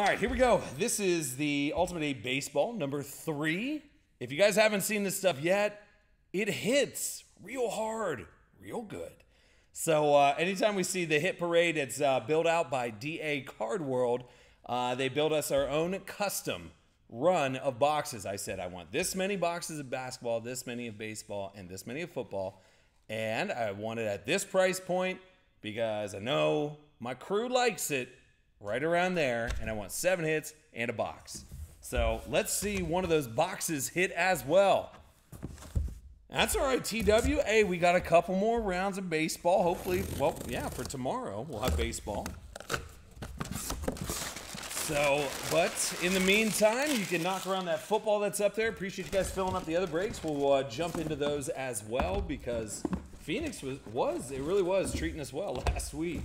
All right, here we go. This is the Ultimate 8 Baseball number three. If you guys haven't seen this stuff yet, it hits real hard, real good. So uh, anytime we see the hit parade, it's uh, built out by DA Card World. Uh, they build us our own custom run of boxes. I said I want this many boxes of basketball, this many of baseball, and this many of football. And I want it at this price point because I know my crew likes it right around there, and I want seven hits and a box. So let's see one of those boxes hit as well. That's all right, TW. Hey, we got a couple more rounds of baseball. Hopefully, well, yeah, for tomorrow we'll have baseball. So, but in the meantime, you can knock around that football that's up there. Appreciate you guys filling up the other breaks. We'll uh, jump into those as well because Phoenix was, was, it really was treating us well last week.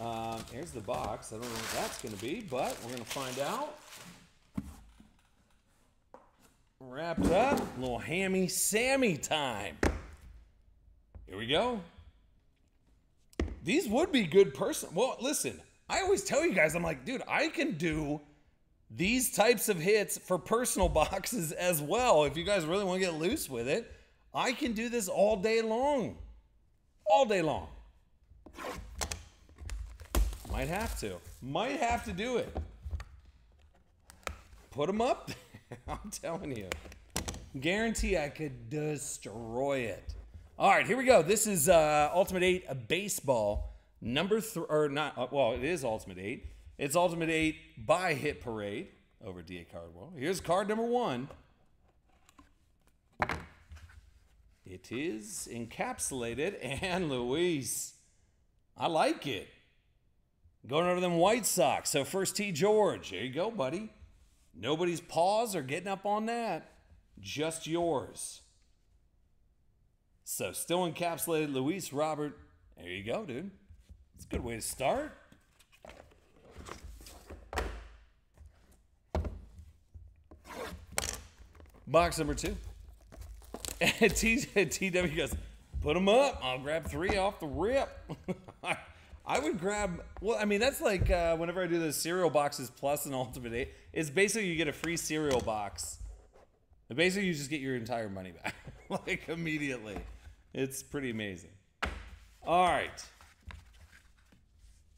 Um, here's the box. I don't know what that's going to be, but we're going to find out. Wrapped up. Little hammy Sammy time. Here we go. These would be good person. Well, listen, I always tell you guys, I'm like, dude, I can do these types of hits for personal boxes as well. If you guys really want to get loose with it, I can do this all day long. All day long. Might have to. Might have to do it. Put them up. I'm telling you. Guarantee I could destroy it. All right, here we go. This is uh, Ultimate 8 a baseball. Number three, or not, uh, well, it is Ultimate 8. It's Ultimate 8 by Hit Parade over DA Card World. Here's card number one. It is encapsulated, and Luis, I like it. Going over them White Sox. So first T George. There you go, buddy. Nobody's paws are getting up on that. Just yours. So still encapsulated Luis Robert. There you go, dude. It's a good way to start. Box number two. TW goes, put them up. I'll grab three off the rip. I would grab. Well, I mean, that's like uh, whenever I do the cereal boxes plus an ultimate eight. It's basically you get a free cereal box. And basically, you just get your entire money back, like immediately. It's pretty amazing. All right.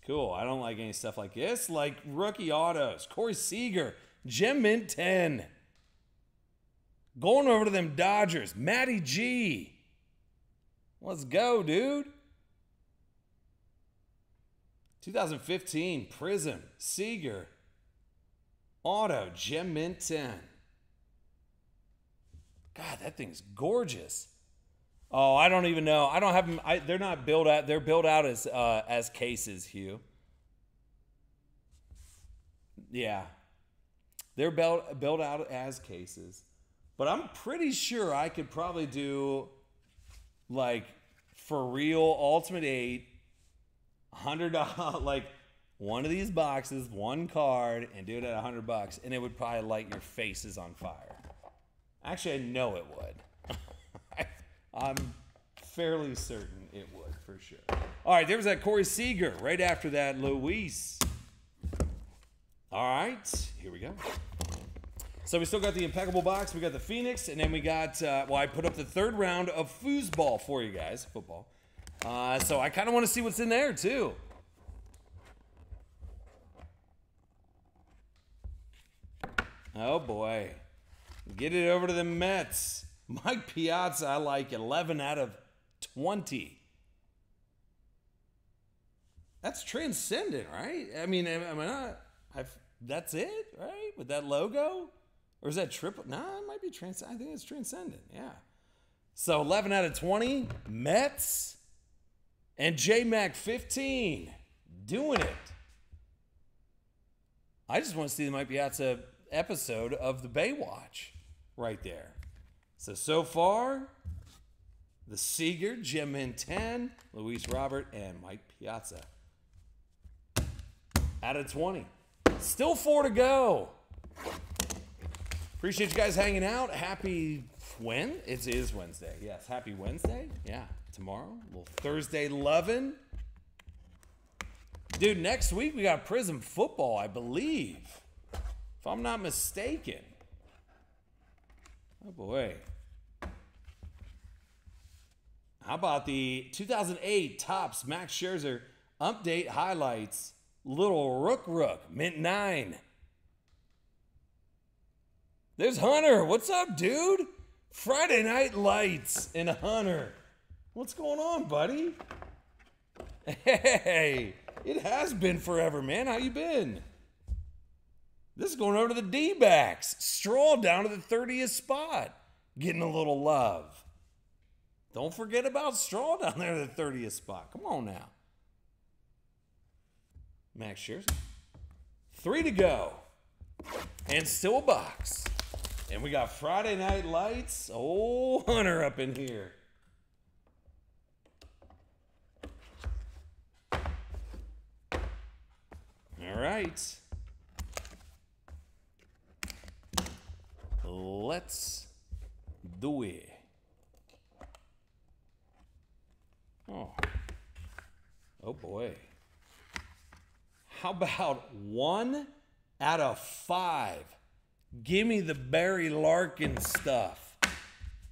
Cool. I don't like any stuff like this. Like rookie autos, Corey Seager, Gem Mint 10. Going over to them Dodgers, Matty G. Let's go, dude. 2015 Prizm Seager, Auto Gem Mint 10. God, that thing's gorgeous. Oh, I don't even know. I don't have them. I, they're not built out. They're built out as uh, as cases, Hugh. Yeah, they're built built out as cases. But I'm pretty sure I could probably do like for real Ultimate Eight hundred dollars, like one of these boxes, one card, and do it at a hundred bucks, and it would probably light your faces on fire. Actually, I know it would. I'm fairly certain it would for sure. All right, there was that Corey Seager. Right after that, Luis. All right, here we go. So we still got the impeccable box. We got the Phoenix, and then we got. Uh, well, I put up the third round of foosball for you guys, football. Uh, so I kind of want to see what's in there too. Oh boy. Get it over to the Mets. Mike Piazza, I like 11 out of 20. That's transcendent, right? I mean, am I not? I've, that's it, right? With that logo? Or is that triple? No, nah, it might be transcendent. I think it's transcendent, yeah. So 11 out of 20. Mets. And JMac 15 doing it. I just want to see the Mike Piazza episode of the Baywatch right there. So, so far, the Seager, Gem Mint 10, Luis Robert, and Mike Piazza. Out of 20. Still four to go. Appreciate you guys hanging out. Happy when? It is Wednesday. Yes, happy Wednesday. Yeah tomorrow. A little Thursday loving. Dude, next week we got Prizm football, I believe. If I'm not mistaken. Oh boy. How about the 2008 Topps Max Scherzer update highlights? Little Rook Rook, mint nine. There's Hunter. What's up, dude? Friday Night Lights and Hunter. What's going on, buddy? Hey, it has been forever, man. How you been? This is going over to the D-backs. Stroll down to the 30th spot. Getting a little love. Don't forget about Straw down there the 30th spot. Come on now. Max Scherzer. Three to go. And still a box. And we got Friday Night Lights. Oh, Hunter up in here. All right. Let's do it. Oh. Oh boy. How about one out of five? Give me the Barry Larkin stuff.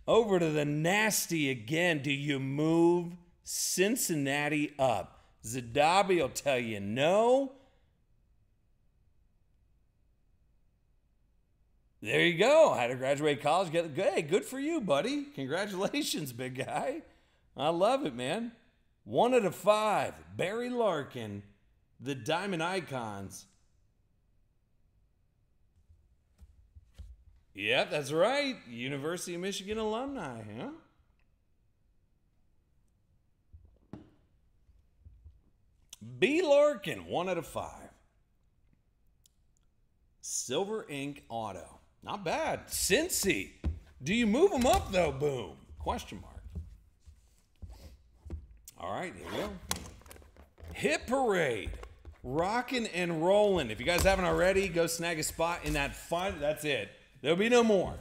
Over to the nasty again. Do you move Cincinnati up? Zadabi will tell you no. There you go. Had to graduate college. Get hey, good for you, buddy. Congratulations, big guy. I love it, man. One out of five. Barry Larkin, the Diamond Icons. Yep, that's right. University of Michigan alumni, huh? B. Larkin, one out of five. Silver Ink Auto. Not bad. Cincy. Do you move them up, though? Boom. Question mark. All right, here we go. Hit Parade. Rocking and rolling. If you guys haven't already, go snag a spot in that fun. That's it. There'll be no more.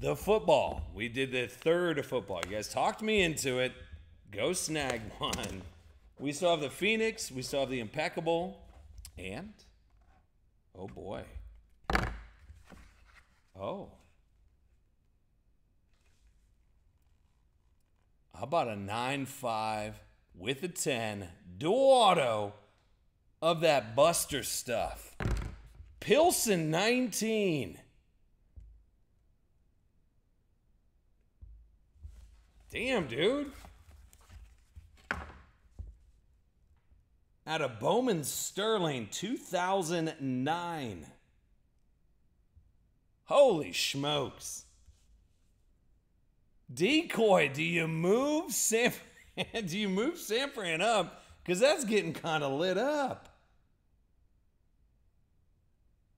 The football. We did the third of football. You guys talked me into it. Go snag one. We still have the Phoenix. We still have the Impeccable. And, oh boy. Oh. How about a 9 5 with a 10 dual auto of that Buster stuff? Pilson 19. Damn, dude. Out of Bowman Sterling 2009. Holy smokes. Decoy, do you move Sam? do you move Sanfran up? Because that's getting kind of lit up.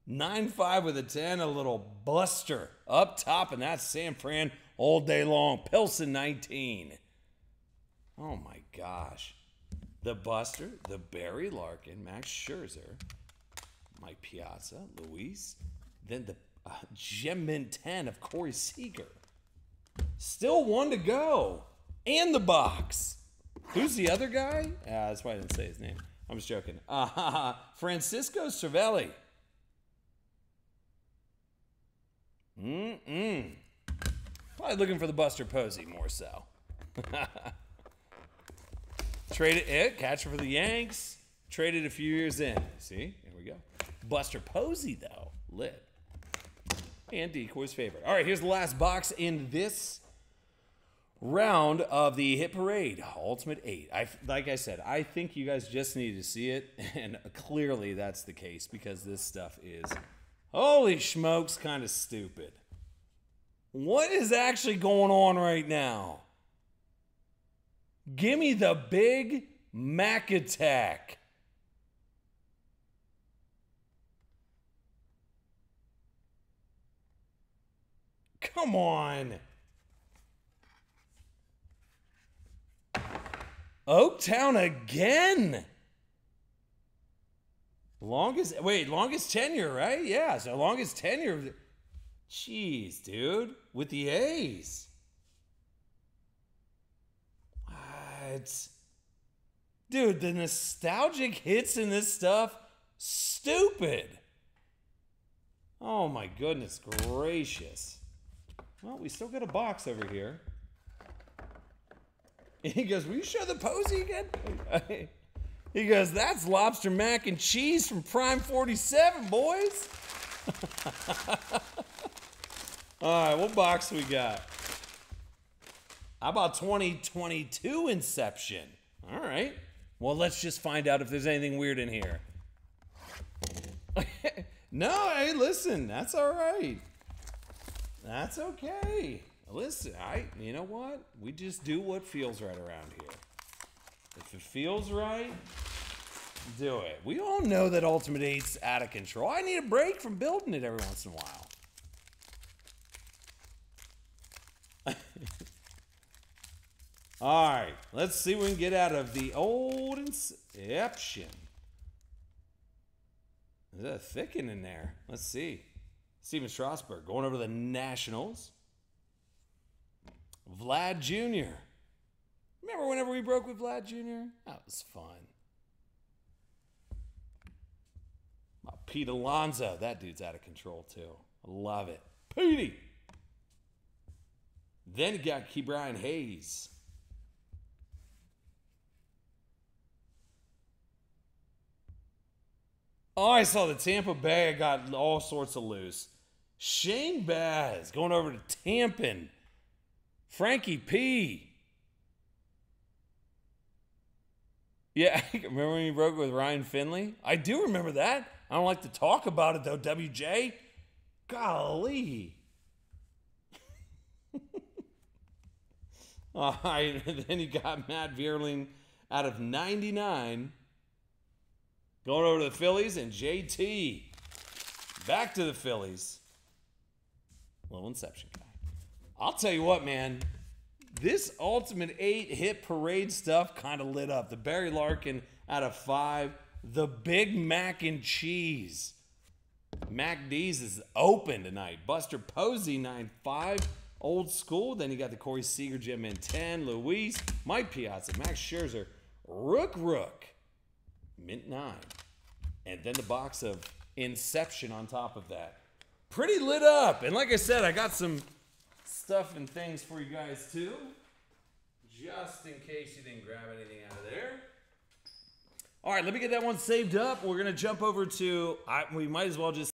9 5 with a 10, a little buster up top, and that's Sanfran all day long. Pilson 19. Oh my gosh. The Buster, the Barry Larkin, Max Scherzer, Mike Piazza, Luis, then the uh, Gem Mint 10 of Corey Seager. Still one to go. And the box. Who's the other guy? Ah, that's why I didn't say his name. I'm just joking. Uh, Francisco Cervelli. Mm-mm. Probably looking for the Buster Posey more so. Traded it, catcher for the Yanks. Traded a few years in. See? Here we go. Buster Posey, though, lit. And Decoy's favorite. All right, here's the last box in this round of the Hit Parade Ultimate 8. I, like I said, I think you guys just need to see it, and clearly that's the case because this stuff is, holy smokes, kind of stupid. What is actually going on right now? Give me the big Mac attack. Come on. Oaktown again. Longest wait, longest tenure, right? Yeah, so longest tenure. Jeez, dude, with the A's. What? Dude, the nostalgic hits in this stuff, stupid. Oh my goodness gracious. Well, we still got a box over here. He goes, Will you show the Posey again? He goes, That's lobster mac and cheese from Prime 47, boys. All right, what box we got? How about 2022 Inception? All right. Well, let's just find out if there's anything weird in here. no, hey, listen, that's all right. That's okay. Listen, I, you know what? We just do what feels right around here. If it feels right, do it. We all know that Ultimate 8's out of control. I need a break from building it every once in a while. All right, let's see we can get out of the old Inception. There's a thicken in there. Let's see. Stephen Strasburg going over to the Nationals. Vlad Jr. Remember whenever we broke with Vlad Jr.? That was fun. My Pete Alonso. That dude's out of control too. Love it. Petey. Then you got Ke'Bryan Hayes. Oh, I saw the Tampa Bay. Got all sorts of loose. Shane Baz going over to Tampin. Frankie P. Yeah, remember when you broke with Ryan Finley? I do remember that. I don't like to talk about it though, WJ. Golly. All right, then you got Matt Vierling out of 99 going over to the Phillies and JT back to the Phillies. Little Inception guy. I'll tell you what, man. This Ultimate 8 hit parade stuff kind of lit up. The Barry Larkin out of five. The Big Mac and Cheese. Mac D's is open tonight. Buster Posey, 9 5. Old school. Then you got the Corey Seager Gem in 10. Luis, Mike Piazza, Max Scherzer, Rook Rook, Mint 9. And then the box of Inception on top of that. Pretty lit up. And like I said, I got some stuff and things for you guys too. Just in case you didn't grab anything out of there. All right, let me get that one saved up. We're going to jump over to, I, we might as well just